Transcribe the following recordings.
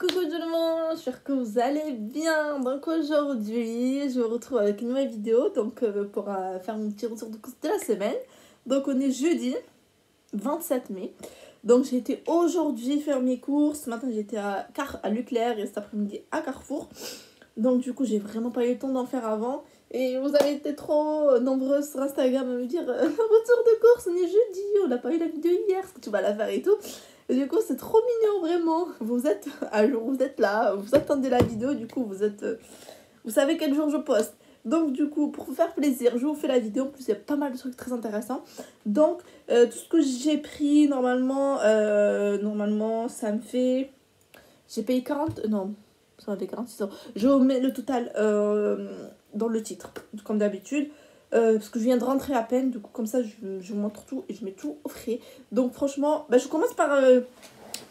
Coucou tout le monde, j'espère que vous allez bien. Donc aujourd'hui, je vous retrouve avec une nouvelle vidéo donc euh, pour euh, faire un petit retour de course de la semaine. Donc on est jeudi 27 mai. Donc j'ai été aujourd'hui faire mes courses. Ce matin j'étais à, Car à Leclerc et cet après-midi à Carrefour. Donc du coup j'ai vraiment pas eu le temps d'en faire avant. Et vous avez été trop nombreuses sur Instagram à me dire euh, retour de course, on est jeudi, on n'a pas eu la vidéo hier, est-ce que tu vas la faire et tout. Du coup, c'est trop mignon, vraiment. Vous êtes à jour, vous êtes là, vous attendez la vidéo, du coup, vous êtes. euh, vous savez quel jour je poste. Donc, du coup, pour vous faire plaisir, je vous fais la vidéo. En plus, il y a pas mal de trucs très intéressants. Donc, euh, tout ce que j'ai pris, normalement, euh, normalement, ça me fait. J'ai payé 40. Non, ça m'a fait 46 euros. Je mets le total dans le titre, comme d'habitude. Euh, parce que je viens de rentrer à peine, du coup, comme ça, je, vous montre tout et je mets tout au frais. Donc, franchement, bah, je commence par euh,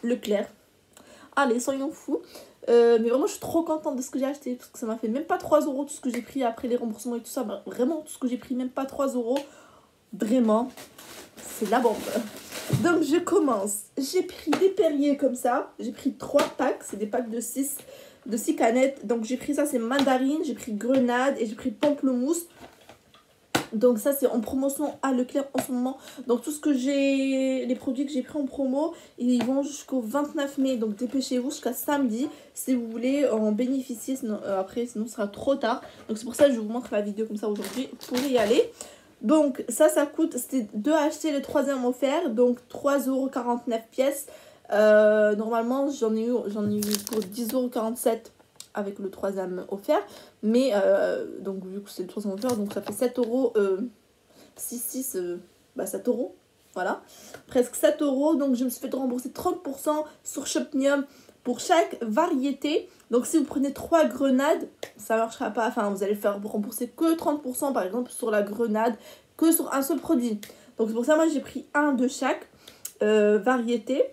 Leclerc. Allez, soyons fous. Euh, mais vraiment, je suis trop contente de ce que j'ai acheté parce que ça m'a fait même pas 3 euros tout ce que j'ai pris après les remboursements et tout ça. Bah, vraiment, tout ce que j'ai pris, même pas 3 euros. Vraiment, c'est la bombe. Donc, je commence. J'ai pris des Perrier comme ça. J'ai pris 3 packs. C'est des packs de 6 de 6 canettes. Donc, j'ai pris ça, c'est mandarine. J'ai pris grenade et j'ai pris pamplemousse. Donc ça c'est en promotion à Leclerc en ce moment. Donc tout ce que j'ai, les produits que j'ai pris en promo, ils vont jusqu'au 29 mai. Donc dépêchez-vous jusqu'à samedi si vous voulez en bénéficier. Sinon, euh, après sinon ce sera trop tard. Donc c'est pour ça que je vous montre la vidéo comme ça aujourd'hui. Pourrez y aller. Donc ça ça coûte, c'était deux achetés le troisième offert. Donc 3,49€ pièces. Euh, normalement j'en ai eu, j'en ai eu pour 10,47€ avec le troisième offert. Mais euh, donc vu que c'est le troisième offert, donc ça fait 7 euros. Euh, 6, 6, euh, bah 7 euros. Voilà. Presque 7 euros. Donc je me suis fait rembourser 30% sur Shopnium pour chaque variété. Donc si vous prenez 3 grenades, ça marchera pas. Enfin, vous allez faire rembourser que 30% par exemple sur la grenade, que sur un seul produit. Donc c'est pour ça moi j'ai pris un de chaque variété.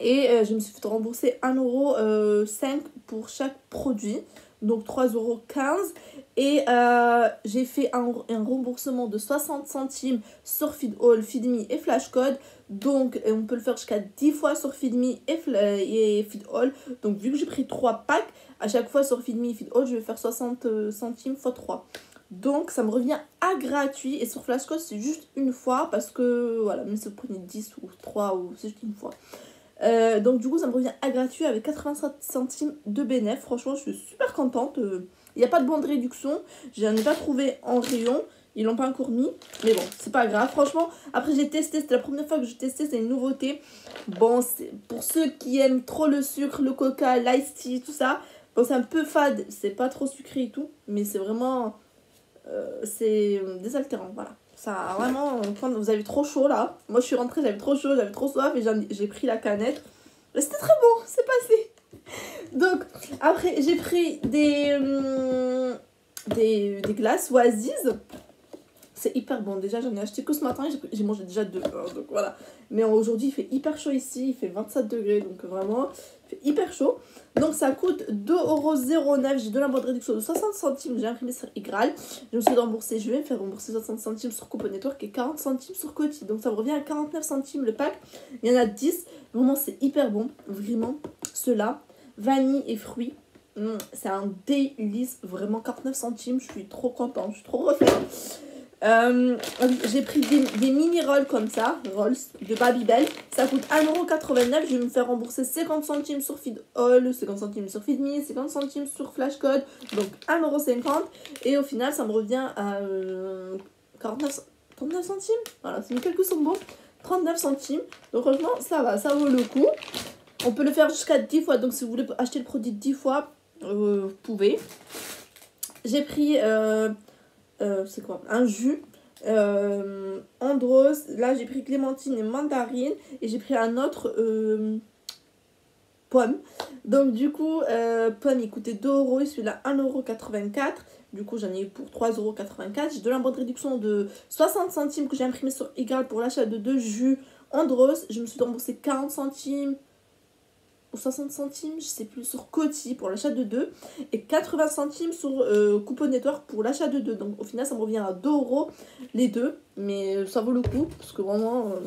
Et euh, je me suis fait rembourser 1,5€ pour chaque produit. Donc 3,15€. Et euh, j'ai fait un, remboursement de 60 centimes sur FeedAll, FeedMe et Flashcode. Donc euh, on peut le faire jusqu'à 10 fois sur FeedMe et, et FeedAll. Donc vu que j'ai pris 3 packs, à chaque fois sur FeedMe et FeedAll, je vais faire 60 centimes x 3. Donc ça me revient à gratuit. Et sur Flashcode, c'est juste une fois. Parce que voilà, même si vous prenez 10 ou 3 ou c'est juste une fois. Euh, donc du coup ça me revient à gratuit avec 87 centimes de bénéf. Franchement je suis super contente. Il n'y a pas de bon de réduction. Je n'en ai pas trouvé en rayon. Ils l'ont pas encore mis. Mais bon, c'est pas grave. Franchement, après j'ai testé. C'était la première fois que j'ai testé. C'est une nouveauté. Bon, pour ceux qui aiment trop le sucre, le coca, l'ice tea, tout ça. Bon, c'est un peu fade. C'est pas trop sucré et tout. Mais c'est vraiment... euh, c'est désaltérant, voilà. Ça, vraiment, quand vous avez trop chaud là. Moi, je suis rentrée, j'avais trop chaud, j'avais trop soif et j'ai pris la canette. C'était très bon, c'est passé. Donc, après, j'ai pris des, hum, des, des glaces Oasis. C'est hyper bon. Déjà, j'en ai acheté que ce matin. j'ai- mangé déjà deux. hein, donc voilà. Mais aujourd'hui, il fait hyper chaud ici. Il fait 27 degrés. Donc vraiment, il fait hyper chaud. Donc ça coûte 2,09€. J'ai de la bonne réduction de 60 centimes. J'ai imprimé sur Igral. Je me suis remboursé. Je vais me faire rembourser 60 centimes sur Coupon Network et 40 centimes sur Coty. Donc ça me revient à 49 centimes le pack. Il y en a 10. Vraiment, c'est hyper bon. Vraiment, ceux-là. Vanille et fruits. Mm, c'est un délice. Vraiment, 49 centimes. Je suis trop contente. Je suis trop refaite. Euh, j'ai pris des, mini rolls comme ça, rolls de Babybel. Ça coûte 1,89€. Je vais me faire rembourser 50 centimes sur FeedAll, 50 centimes sur FeedMe, 50 centimes sur Flashcode. Donc 1,50€. Et au final, ça me revient à euh, 49, 39 centimes. Voilà, mes calculs sont bons. 39 centimes. Donc franchement, ça va, ça vaut le coup. On peut le faire jusqu'à 10 fois. Donc si vous voulez acheter le produit 10 fois, euh, vous pouvez. J'ai pris... euh, c'est quoi? Un jus. Euh, Andros. Là, j'ai pris clémentine et mandarine. Et j'ai pris un autre euh, pomme. Donc, du coup, euh, pomme, il coûtait 2 euros. Celui-là, 1,84€. Du coup, j'en ai eu pour 3,84€. J'ai de la bonne réduction de 60 centimes que j'ai imprimé sur Egal pour l'achat de deux jus Andros. Je me suis remboursé 40 centimes ou 60 centimes, je sais plus, sur Coty pour l'achat de 2 et 80 centimes sur euh, Coupon Network pour l'achat de 2. Donc au final, ça me revient à 2 euros les deux, mais ça vaut le coup parce que vraiment, euh,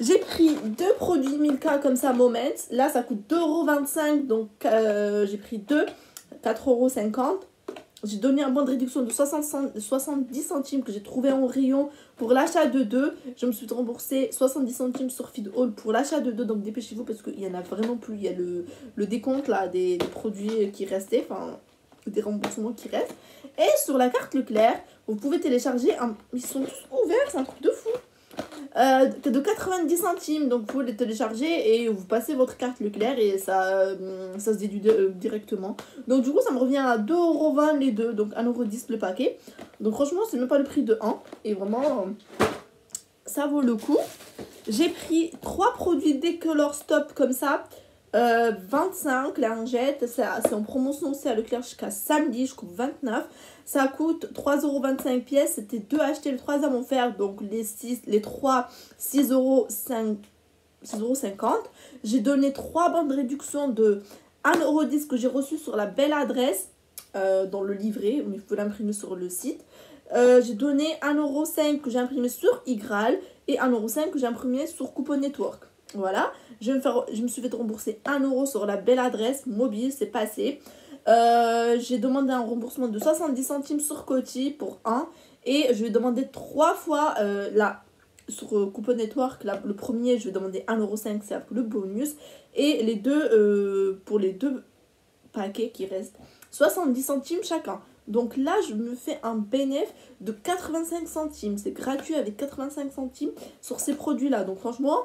J'ai pris deux produits Milka comme ça, Moment. Là, ça coûte 2,25€. Donc, euh, j'ai pris deux, 4,50€. J'ai donné un bon de réduction de 60, 70 centimes que j'ai trouvé en rayon pour l'achat de deux. Je me suis remboursé 70 centimes sur Feed All pour l'achat de deux. Donc dépêchez-vous parce qu'il y en a vraiment plus. Il y a le, décompte là des, produits qui restaient. Enfin, des remboursements qui restent. Et sur la carte Leclerc, vous pouvez télécharger. Ils sont tous ouverts, c'est un truc de fou. Euh, de 90 centimes. Donc, vous les télécharger et vous passez votre carte Leclerc et ça, euh, se déduit euh, directement. Donc, du coup, ça me revient à 2,20€ les deux. Donc, 1,10€ le paquet. Donc, franchement, c'est même pas le prix de 1. Et vraiment, ça vaut le coup. J'ai pris trois produits Décolor Stop comme ça. 25 lingettes, c'est en promotion aussi à Leclerc jusqu'à samedi, je coupe 29. Ça coûte 3,25€ pièces. C'était deux achetés, le troisième offert. Donc les, 6, les 3, 6,50€. J'ai donné 3 bandes de réduction de 1,10€ que j'ai reçu sur la belle adresse euh, dans le livret. Il faut l'imprimer sur le site. Euh, j'ai donné 1,5€ que j'ai imprimé sur Igral et 1,5€ que j'ai imprimé sur Coupon Network. Voilà, je, me suis fait rembourser 1€ sur la belle adresse mobile, c'est passé. Euh, j'ai demandé un remboursement de 70 centimes sur Coty pour un. Et je vais demander trois fois euh, sur euh, Coupon Network. le premier, je vais demander 1,5€, c'est le bonus. Et les deux, pour les deux paquets qui restent, 70 centimes chacun. Donc là, je me fais un bénéfice de 85 centimes. C'est gratuit avec 85 centimes sur ces produits-là. Donc franchement,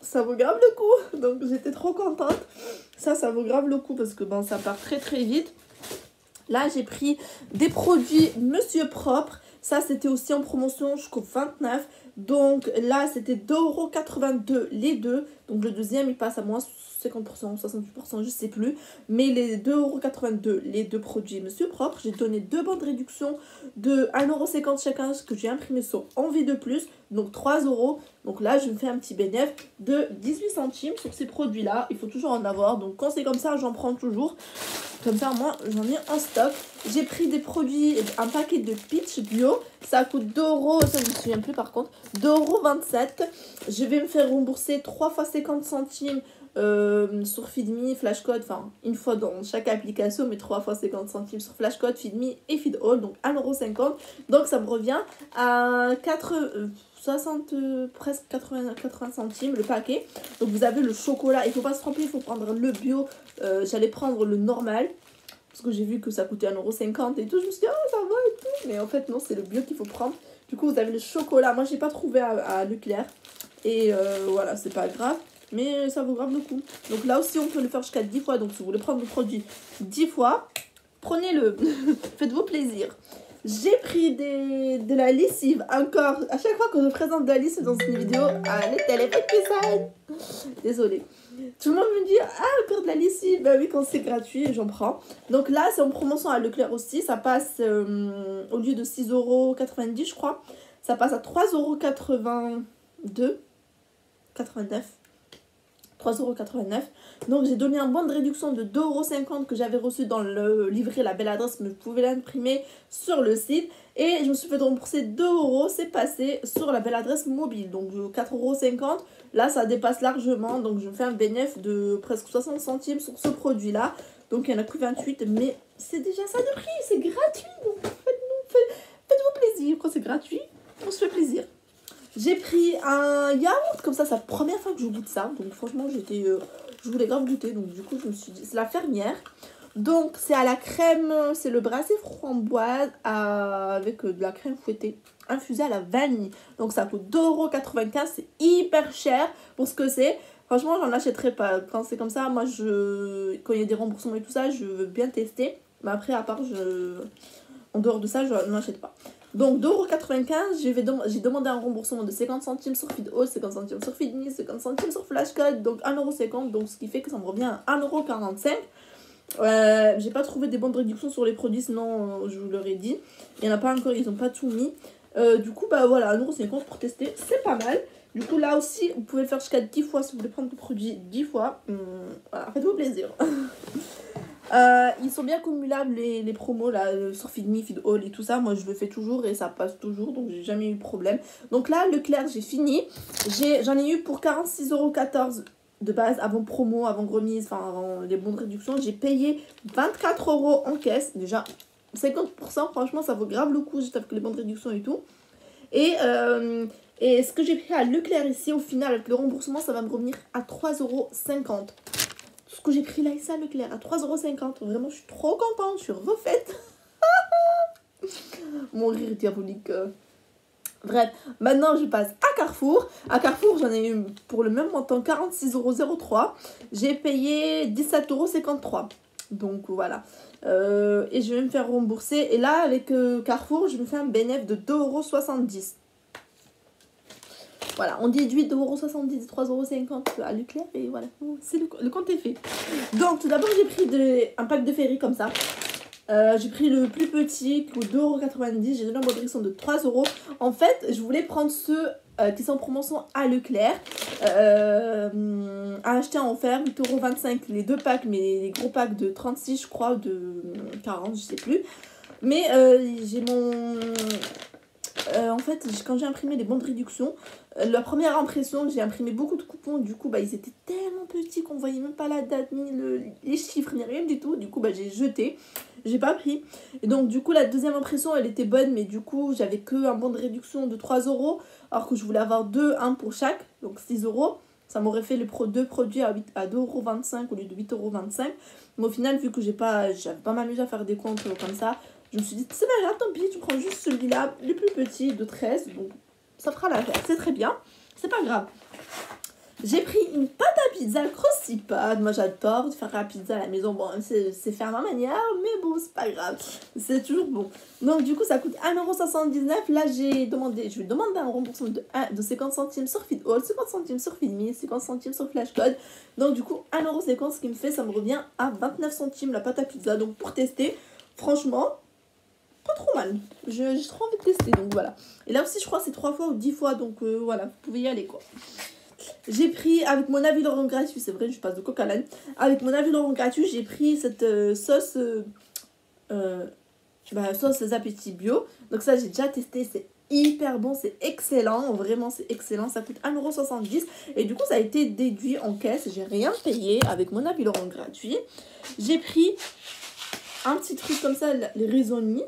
ça vaut grave le coup. Donc j'étais trop contente. Ça, ça vaut grave le coup parce que ben, ça part très très vite. Là, j'ai pris des produits Monsieur Propre. Ça, c'était aussi en promotion jusqu'au 29. Donc là, c'était 2,82€ les deux. Donc le deuxième, il passe à moins 50%, 68%, je sais plus. Mais les 2,82€ les deux produits Monsieur Propre, j'ai donné deux bandes de réduction de 1,50€ chacun, ce que j'ai imprimé sur Envie de plus. Donc 3 euros. Donc là, je me fais un petit bénéfice de 18 centimes sur ces produits-là. Il faut toujours en avoir. Donc quand c'est comme ça, j'en prends toujours. Comme ça, moi, j'en ai en stock. J'ai pris des produits, un paquet de Peach Bio. Ça coûte 2 euros. Ça, je me souviens plus par contre. 2,27 euros. Je vais me faire rembourser 3 fois 50 centimes euh, sur Feedme, Flashcode, enfin une fois dans chaque application, mais 3 fois 50 centimes sur Flashcode, Feedme et FeedAll, donc 1,50€. Donc ça me revient à 4, 60, euh, presque 80, 80 centimes le paquet. Donc vous avez le chocolat, il faut pas se tromper, il faut prendre le bio. Euh, j'allais prendre le normal. Parce que j'ai vu que ça coûtait 1,50€ et tout. Je me suis dit, oh ça va et tout. Mais en fait, non, c'est le bio qu'il faut prendre. Du coup, vous avez le chocolat. Moi, j'ai pas trouvé à, Leclerc. Et voilà, c'est pas grave mais ça vaut grave le coup. Donc là aussi, on peut le faire jusqu'à 10 fois. Donc si vous voulez prendre le produit 10 fois, prenez-le. Faites-vous plaisir. J'ai pris des, de la lessive encore. À chaque fois que je présente de la lessive dans une vidéo, allez, elle est ça. Désolée. Tout le monde me dit Ah, encore de la lessive. Bah oui, quand c'est gratuit, j'en prends. Donc là, c'est en promotion à Leclerc aussi. Ça passe euh, au lieu de 6,90€, je crois. Ça passe à 3,82€. 89 3,89€. Donc j'ai donné un bon de réduction de 2,50€ que j'avais reçu dans le livret La Belle Adresse, mais vous pouvez l'imprimer sur le site. Et je me suis fait rembourser 2€, c'est passé sur la Belle Adresse mobile. Donc 4,50€, là ça dépasse largement. Donc je me fais un bénéfice de presque 60 centimes sur ce produit-là. Donc il y en a que 28, mais c'est déjà ça de prix, c'est gratuit. Donc faites-vous faites plaisir, quand c'est gratuit, on se fait plaisir. J'ai pris un yaourt comme ça, c'est la première fois que je goûte ça. Donc franchement, j'étais, euh, je voulais grave goûter. Donc du coup, je me suis dit, c'est la fermière. Donc c'est à la crème, c'est le brassé framboise avec euh, de la crème fouettée infusée à la vanille. Donc ça coûte 2,95€, c'est hyper cher pour ce que c'est. Franchement, j'en achèterai pas. Quand c'est comme ça, moi, je quand il y a des remboursements et tout ça, je veux bien tester. Mais après, à part, je... en dehors de ça, je n'achète pas. Donc 2,95€, j'ai demandé un remboursement de 50 centimes sur FeedAll, 50 centimes sur FeedMe, 50 centimes sur Flashcode, donc 1,50€, donc ce qui fait que ça me revient à 1,45€. Euh, j'ai pas trouvé des bonnes réductions sur les produits, sinon je vous l'aurais dit. Il n'y en a pas encore, ils ont pas tout mis. Euh, du coup, bah voilà, 1,50€ pour tester, c'est pas mal. Du coup, là aussi, vous pouvez le faire jusqu'à 10 fois si vous voulez prendre le produit 10 fois. Hum, voilà, faites-vous plaisir. Euh, ils sont bien cumulables les, les promos là, euh, sur Feed Feed All et tout ça. Moi je le fais toujours et ça passe toujours donc j'ai jamais eu de problème. Donc là, Leclerc, j'ai fini. J'en ai, eu pour 46,14€ de base avant promo, avant remise, enfin avant les bons de réduction. J'ai payé 24 euros en caisse. Déjà 50%, franchement ça vaut grave le coup juste avec les bons de réduction et tout. Et, euh, et ce que j'ai pris à Leclerc ici, au final, avec le remboursement, ça va me revenir à 3,50€. Ce que j'ai pris là à Leclerc, à 3,50€. Vraiment, je suis trop contente, je suis refaite. Mon rire diabolique. Bref, maintenant je passe à Carrefour. À Carrefour, j'en ai eu pour le même montant 46,03€. J'ai payé 17,53€. Donc voilà. Euh, et je vais me faire rembourser. Et là, avec euh, Carrefour, je me fais un bénéfice de 2,70€. Voilà, on déduit 2,70€, 3,50€ à Leclerc et voilà, c'est le, le, compte est fait. Donc tout d'abord j'ai pris un pack de ferry comme ça. Euh, j'ai pris le plus petit qui coûte 2,90€. J'ai donné en modération de 3€. En fait, je voulais prendre ceux euh, qui sont en promotion à Leclerc. Euh, à acheter en offert 8,25€ les deux packs, mais les gros packs de 36, je crois, de 40, je sais plus. Mais j'ai mon. En fait, quand j'ai imprimé les bons de réduction, la première impression, j'ai imprimé beaucoup de coupons. Du coup, bah, ils étaient tellement petits qu'on voyait même pas la date, ni le, les chiffres, ni rien du tout. Du coup, bah, j'ai jeté. J'ai pas pris. Et donc, du coup, la deuxième impression, elle était bonne. Mais du coup, j'avais que un bon de réduction de 3 euros. Alors que je voulais avoir deux, un pour chaque. Donc, 6 euros. Ça m'aurait fait les pro deux produits à, 8, à 2,25 euros au lieu de 8,25 euros. Mais au final, vu que j'ai pas, j'avais pas m'amusé à faire des comptes comme ça, je me suis dit, c'est pas grave, tant pis, tu prends juste celui-là, le plus petit de 13. Donc, ça fera l'affaire. C'est très bien. C'est pas grave. J'ai pris une pâte à pizza Crossy Pod. Moi, j'adore faire la pizza à la maison. Bon, c'est faire ma manière, mais bon, c'est pas grave. C'est toujours bon. Donc, du coup, ça coûte 1,79€. Là, j'ai demandé, je vais demander un remboursement de, de 50 centimes sur FeedAll, 50 centimes sur FeedMe, 50 centimes sur Flashcode. Donc, du coup, 1,50€, ce qui me fait, ça me revient à 29 centimes la pâte à pizza. Donc, pour tester, franchement, trop mal. J'ai trop envie de tester, donc voilà. Et là aussi, je crois c'est 3 fois ou 10 fois, donc euh, voilà, vous pouvez y aller quoi. J'ai pris, avec mon avis Laurent gratuit, c'est vrai, je passe de coca à Avec mon avis Laurent gratuit, j'ai pris cette euh, sauce, euh, bah, sauce appétits bio. Donc ça, j'ai déjà testé, c'est hyper bon, c'est excellent, vraiment c'est excellent, ça coûte 1,70€ et du coup ça a été déduit en caisse, j'ai rien payé avec mon avis Laurent gratuit. J'ai pris un petit truc comme ça, les risonnis,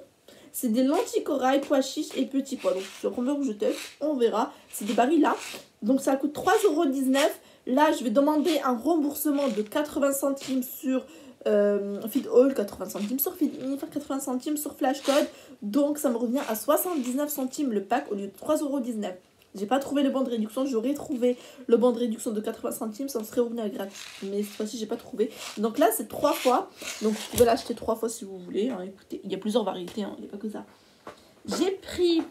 c'est des lentilles corail, pois chiches et petits pois. Donc, je prends que je teste, on verra. C'est des barils là. Donc, ça coûte 3,19€. Là, je vais demander un remboursement de 80 centimes sur euh, All, 80 centimes sur FeedMe, 80 centimes sur Flashcode. Donc, ça me revient à 79 centimes le pack au lieu de 3,19€. J'ai pas trouvé le bon de réduction. J'aurais trouvé le bon de réduction de 80 centimes. Ça serait revenu à gratuit. Mais cette fois-ci, j'ai pas trouvé. Donc là, c'est trois fois. Donc vous pouvez l'acheter trois fois si vous voulez. Hein. Écoutez, il y a plusieurs variétés. Hein. Il n'y a pas que ça. J'ai pris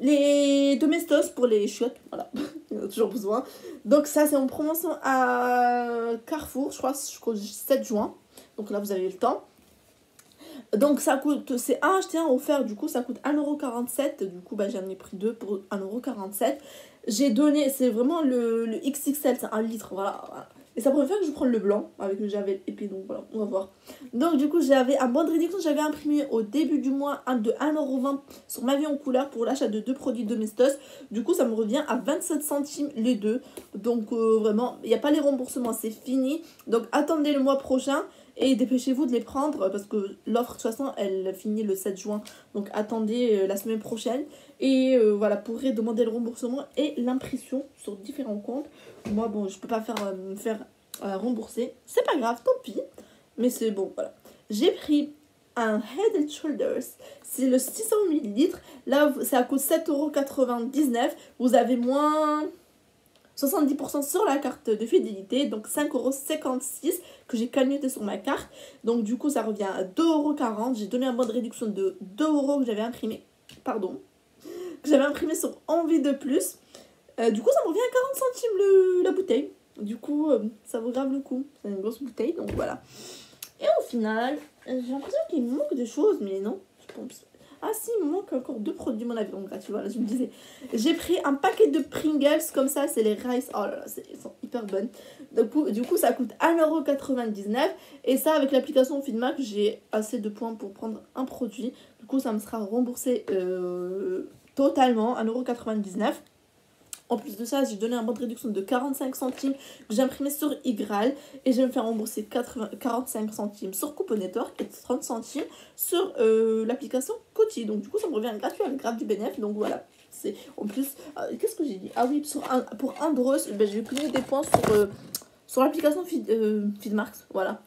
les domestos pour les chiottes. Voilà. il y en a toujours besoin. Donc ça, c'est en promotion à Carrefour. Je crois jusqu'au 7 juin. Donc là, vous avez le temps. Donc ça coûte, c'est un acheté un offert, du coup ça coûte 1,47€. Du coup bah, j'en ai pris deux pour 1,47€. J'ai donné, c'est vraiment le, le XXL, c'est un litre, voilà. Et ça pourrait faire que je prends le blanc avec le javel épais, donc voilà, on va voir. Donc du coup j'avais un bon de réduction, j'avais imprimé au début du mois un de 1,20€ sur ma vie en couleur pour l'achat de deux produits Domestos. Du coup ça me revient à 27 centimes les deux. Donc euh, vraiment, il n'y a pas les remboursements, c'est fini. Donc attendez le mois prochain. Et dépêchez-vous de les prendre parce que l'offre, de toute façon, elle finit le 7 juin. Donc attendez euh, la semaine prochaine. Et euh, voilà, pourrez demander le remboursement et l'impression sur différents comptes. Moi, bon, je peux pas faire, euh, me faire rembourser. C'est pas grave, tant pis. Mais c'est bon, voilà. J'ai pris un Head and Shoulders. C'est le 600 ml. Là, ça coûte 7,99€. Vous avez moins 70% sur la carte de fidélité, donc 5,56€ que j'ai cagnoté sur ma carte. Donc du coup, ça revient à 2,40€. J'ai donné un bon de réduction de 2€ que j'avais imprimé. Pardon. Que j'avais imprimé sur Envie de plus. Euh, du coup, ça me revient à 40 centimes le, la bouteille. Du coup, euh, ça vaut grave le coup. C'est une grosse bouteille, donc voilà. Et au final, j'ai l'impression qu'il manque de choses, mais non, je pense. Ah si, il me manque encore deux produits mon avis gratuit. Voilà, je me disais. J'ai pris un paquet de Pringles comme ça, c'est les Rice. Oh là là, ils sont hyper bonnes. Du coup, du coup ça coûte 1,99€. Et ça, avec l'application Feedmac, j'ai assez de points pour prendre un produit. Du coup, ça me sera remboursé euh, totalement, 1,99€. En plus de ça, j'ai donné un bon de réduction de 45 centimes que j'ai imprimé sur Igral et je vais me faire rembourser 80, 45 centimes sur Coupon Network et 30 centimes sur euh, l'application Coty. Donc du coup, ça me revient gratuit avec grave du bénéfice. Donc voilà. C'est en plus, euh, qu'est-ce que j'ai dit? Ah oui, sur un, pour Andros, ben, j'ai pris des points sur, euh, l'application Feed, Feedmarks. Voilà.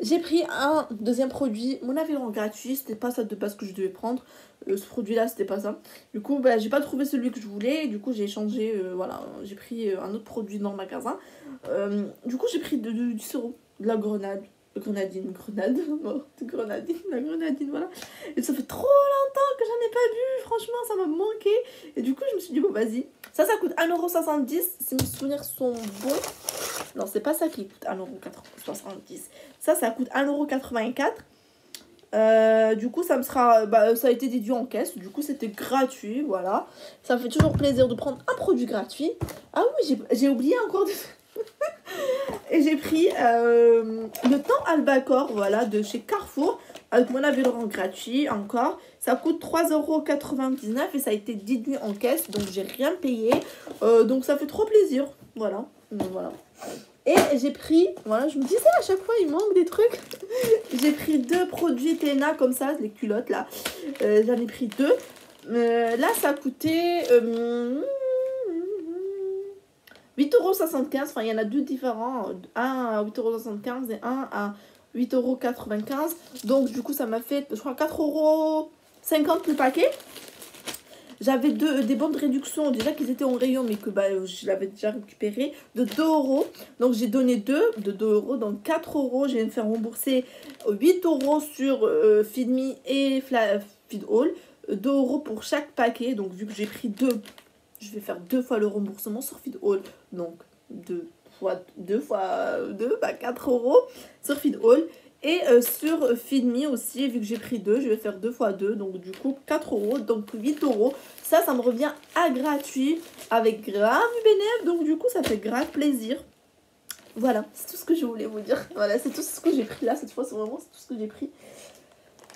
J'ai pris un deuxième produit, mon avion gratuit, c'était pas ça de base que je devais prendre. Euh, ce produit là, c'était pas ça. Du coup, bah, j'ai pas trouvé celui que je voulais, du coup, j'ai changé, euh, voilà, j'ai pris euh, un autre produit dans le magasin. du coup, j'ai pris de, du sirop, de la grenade, grenadine, grenade, de grenadine, la grenadine, voilà. Et ça fait trop longtemps que j'en ai pas bu, franchement, ça m'a manqué. Et du coup, je me suis dit, bon, vas-y. Ça, ça coûte 1,70€ si mes souvenirs sont bons. Non, c'est pas ça qui coûte 1,70€. Ça, ça coûte 1,84€. Euh, du coup, ça me sera, bah, ça a été déduit en caisse. Du coup, c'était gratuit, voilà. Ça me fait toujours plaisir de prendre un produit gratuit. Ah oui, j'ai oublié encore de... Et j'ai pris euh, le temps albacor, voilà, de chez Carrefour. Avec mon avion gratuit encore. Ça coûte 3,99€ et ça a été déduit en caisse. Donc, j'ai rien payé. Euh, donc, ça fait trop plaisir. Voilà. Voilà. Et j'ai pris, voilà, je me disais à chaque fois, il manque des trucs. j'ai pris deux produits Tena comme ça, les culottes là. Euh, j'en ai pris deux. Euh, là, ça a coûté 8,75€. Enfin, il y en a deux différents. Un à 8,75€ et un à 8,95€. Donc, du coup, ça m'a fait, je crois, 4,50€ le paquet. J'avais des bons de réduction, déjà qu'ils étaient en rayon, mais que bah, je l'avais déjà récupéré, de 2 euros. Donc j'ai donné 2 de 2 euros, donc 4 euros. Je vais me faire rembourser 8 euros sur euh, Feedme et Feedall. 2 euros pour chaque paquet. Donc vu que j'ai pris 2, je vais faire 2 fois le remboursement sur Feedall. Donc 2 fois 2 fois 2, bah 4 euros sur Feedall. Et euh, sur Feedme aussi, vu que j'ai pris 2, je vais faire 2 fois 2. Donc du coup 4 euros, donc 8 euros. Ça, ça me revient à gratuit avec grave bénéfice. Donc du coup, ça fait grave plaisir. Voilà, c'est tout ce que je voulais vous dire. Voilà, c'est tout ce que j'ai pris là. Cette fois, c'est vraiment tout ce que j'ai pris.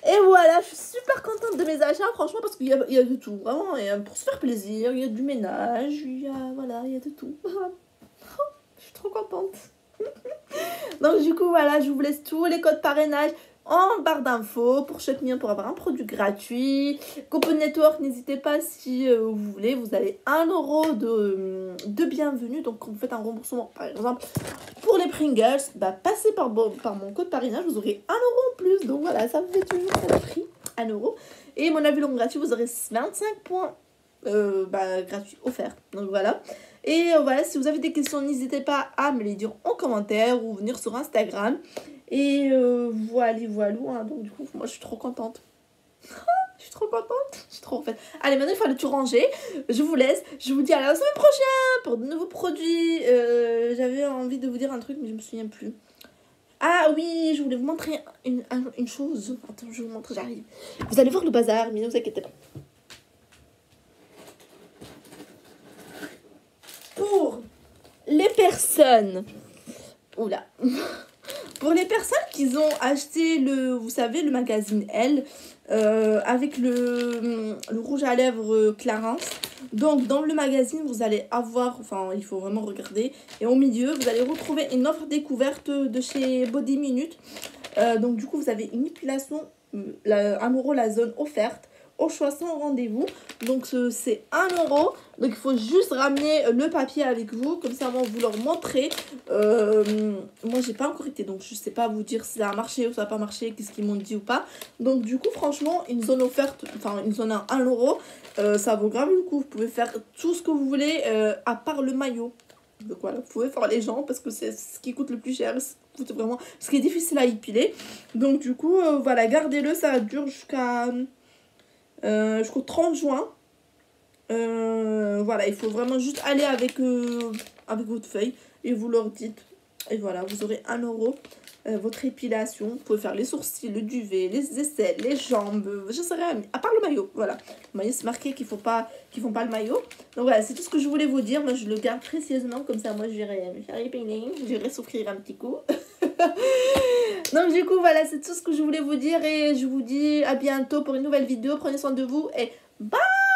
Et voilà, je suis super contente de mes achats, franchement, parce qu'il y, y a, de tout. Vraiment, pour se faire plaisir, il y a du ménage, il y a, voilà, il y a de tout. je suis trop contente. Donc du coup voilà, je vous laisse tous les codes parrainage en barre d'infos pour chaque pour avoir un produit gratuit. Coupon Network, n'hésitez pas si euh, vous voulez, vous avez 1 euro de, de bienvenue. Donc quand vous faites un remboursement par exemple pour les Pringles, bah, passez par, par mon code parrainage, vous aurez 1 euro en plus. Donc voilà, ça vous fait toujours prix, 1 euro. Et mon avis long gratuit, vous aurez 25 points euh, bah, gratuits offerts. Donc voilà. Et euh, voilà, si vous avez des questions, n'hésitez pas à me les dire en commentaire ou venir sur Instagram. Et euh, voilà, voilà. Hein. Donc du coup, moi je suis trop contente. je suis trop contente. Je suis trop en fait. Allez, maintenant il faut aller tout ranger. Je vous laisse. Je vous dis à la semaine prochaine pour de nouveaux produits. Euh, j'avais envie de vous dire un truc, mais je me souviens plus. Ah oui, je voulais vous montrer une, une chose. Attends, je vous montre, j'arrive. Vous allez voir le bazar, mais ne vous inquiétez pas. pour les personnes. Oula. Pour les personnes qui ont acheté le, vous savez, le magazine L euh, avec le, rouge à lèvres Clarence. Donc dans le magazine, vous allez avoir, enfin il faut vraiment regarder, et au milieu, vous allez retrouver une offre découverte de chez Body Minute. Euh, donc du coup, vous avez une épilation, euh, la, 1 euro la zone offerte au choix sans rendez-vous. Donc c'est 1 euro. Donc il faut juste ramener le papier avec vous. Comme ça, on va vous leur montrer. Euh, moi, j'ai pas encore été. Donc je sais pas vous dire si ça a marché ou ça n'a pas marché. Qu'est-ce qu'ils m'ont dit ou pas. Donc du coup, franchement, une zone offerte. Enfin, une zone à 1 euro. Euh, ça vaut grave le coup. Vous pouvez faire tout ce que vous voulez. Euh, à part le maillot. Donc voilà, vous pouvez faire les gens parce que c'est ce qui coûte le plus cher. Ce, vraiment, ce qui est difficile à épiler. Donc du coup, voilà, gardez-le. Ça dure jusqu'à jusqu'au 30 juin. Euh, voilà, il faut vraiment juste aller avec, euh, avec votre feuille et vous leur dites. Et voilà, vous aurez 1 euro euh, votre épilation. Vous pouvez faire les sourcils, le duvet, les aisselles, les jambes, je sais rien, à part le maillot, voilà. Vous voyez, c'est marqué qu'ils ne pas, qu'ils font pas le maillot. Donc voilà, c'est tout ce que je voulais vous dire. Moi, je le garde précieusement, comme ça, moi, peiner, je vais souffrir un petit coup. Donc du coup, voilà, c'est tout ce que je voulais vous dire et je vous dis à bientôt pour une nouvelle vidéo. Prenez soin de vous et bye